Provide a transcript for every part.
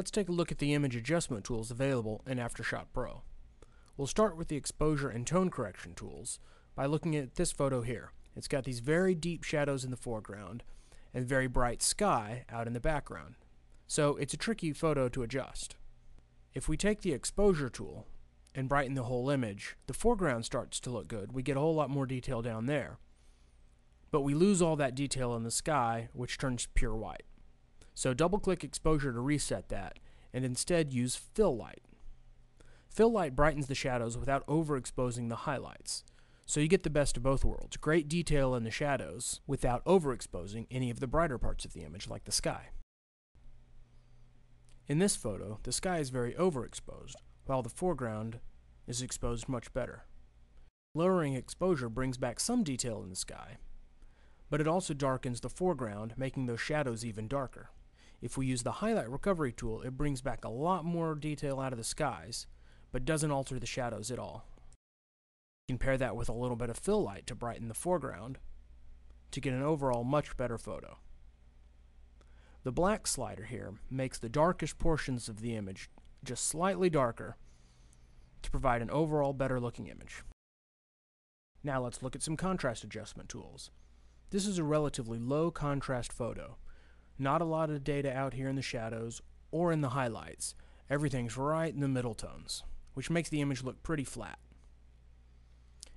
Let's take a look at the image adjustment tools available in Aftershot Pro. We'll start with the exposure and tone correction tools by looking at this photo here. It's got these very deep shadows in the foreground and very bright sky out in the background. So it's a tricky photo to adjust. If we take the exposure tool and brighten the whole image, the foreground starts to look good. We get a whole lot more detail down there. But we lose all that detail in the sky, which turns pure white. So double click exposure to reset that, and instead use fill light. Fill light brightens the shadows without overexposing the highlights. So you get the best of both worlds. Great detail in the shadows without overexposing any of the brighter parts of the image like the sky. In this photo, the sky is very overexposed, while the foreground is exposed much better. Lowering exposure brings back some detail in the sky, but it also darkens the foreground, making those shadows even darker. If we use the highlight recovery tool, it brings back a lot more detail out of the skies, but doesn't alter the shadows at all. You can pair that with a little bit of fill light to brighten the foreground to get an overall much better photo. The black slider here makes the darkest portions of the image just slightly darker to provide an overall better looking image. Now let's look at some contrast adjustment tools. This is a relatively low contrast photo, not a lot of data out here in the shadows or in the highlights. Everything's right in the middle tones, which makes the image look pretty flat.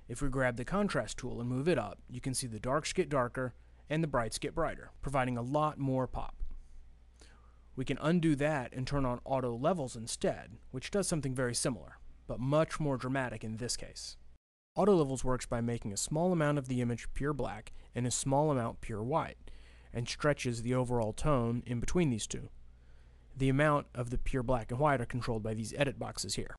If we grab the contrast tool and move it up, you can see the darks get darker and the brights get brighter, providing a lot more pop. We can undo that and turn on auto levels instead, which does something very similar, but much more dramatic in this case. Auto levels works by making a small amount of the image pure black and a small amount pure white, and stretches the overall tone in between these two. The amount of the pure black and white are controlled by these edit boxes here.